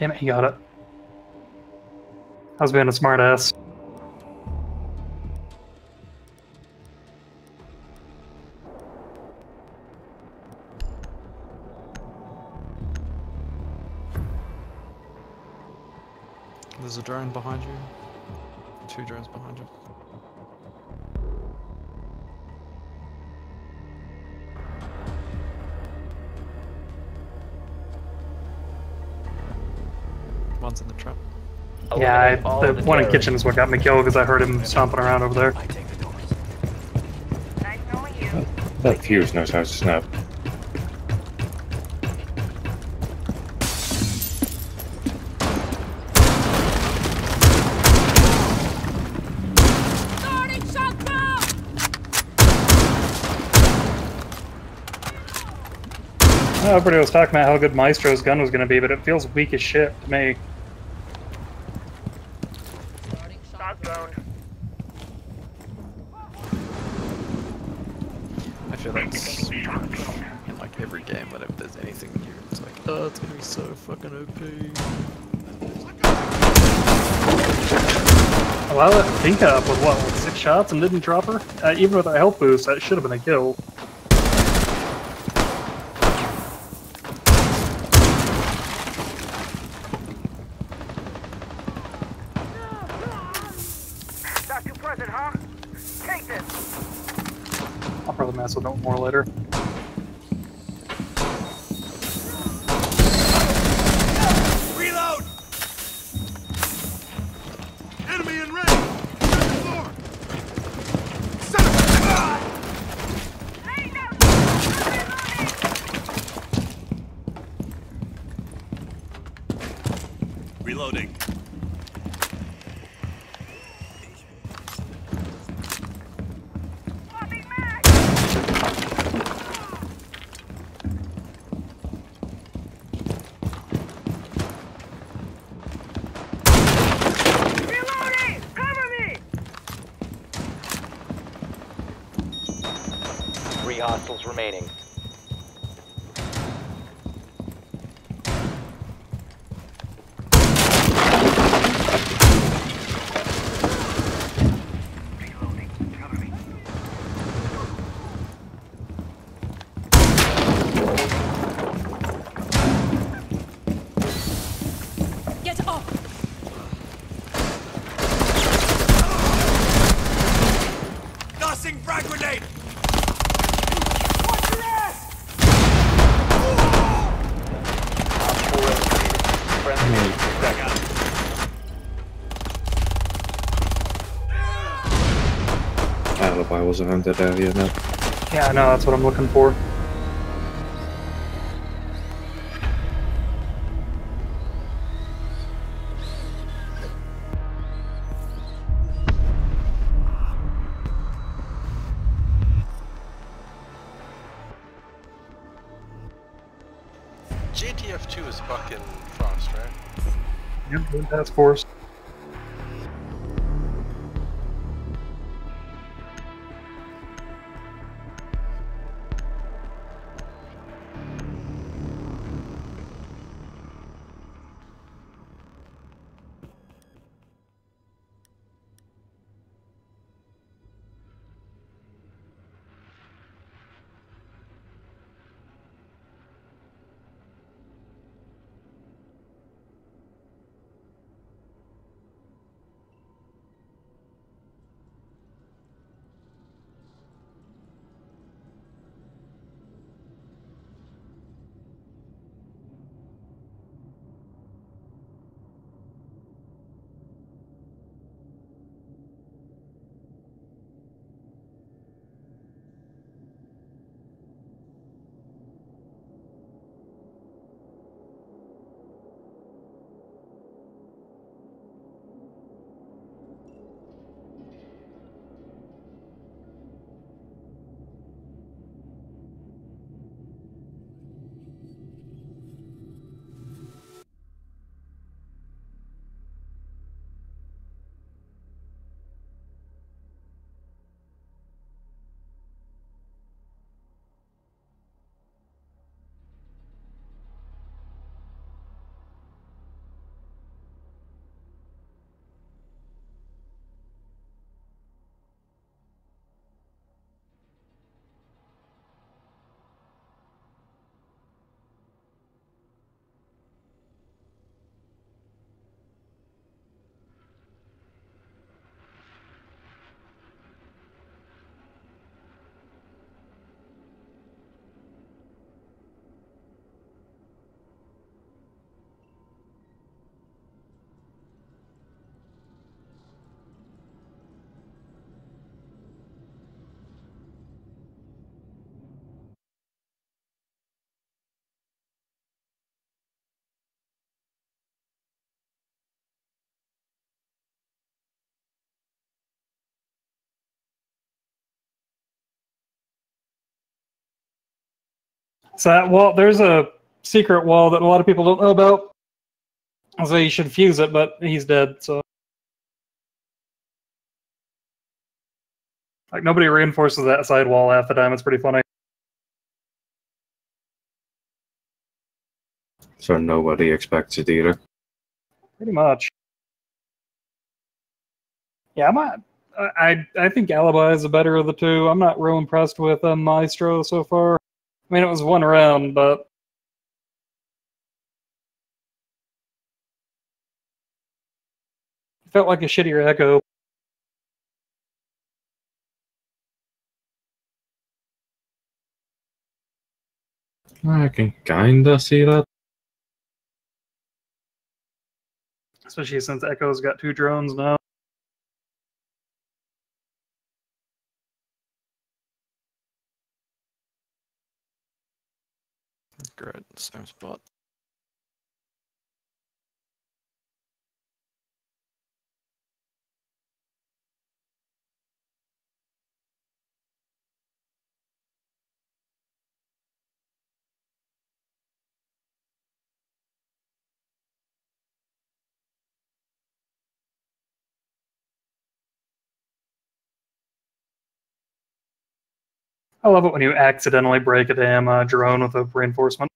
Damn it, he got it. I was being a smart ass. There's a drone behind you. Two drones behind you. One's in the trap. Yeah, I, the the one in kitchen is what got me killed because I heard him stomping around over there. Nice knowing you. That Fuze knows how to snap. Starting shotgun! Well, everybody was talking about how good Maestro's gun was going to be, but it feels weak as shit to me. Shotgun. I feel like in like every game, whenever there's anything new, it's like, oh, it's gonna be so fucking OP. Well, I let Finka up with what, like six shots and didn't drop her? Uh, even with a health boost, that should have been a kill. Not too present, huh? Take this. I'll probably mess with it more later. Reload! Enemy in range! Second floor! Son of a- Ah! Laying down. Reloading. Reloading. Hostiles remaining. Friendly successful. Alibi was around that area now. Yeah, I know, that's what I'm looking for. JTF2 is fucking Frost, right? Yep, task force. So that wall, there's a secret wall that a lot of people don't know about. So you should fuse it, but he's dead. So like nobody reinforces that side wall half the time. It's pretty funny. So nobody expects it either. Pretty much. Yeah, I'm not. I I think Alibi is the better of the two. I'm not real impressed with um, Maestro so far. I mean, it was one round, but it felt like a shittier Echo. I can kinda see that. Especially since Echo's got two drones now. Same spot. I love it when you accidentally break a damn uh, drone with a reinforcement.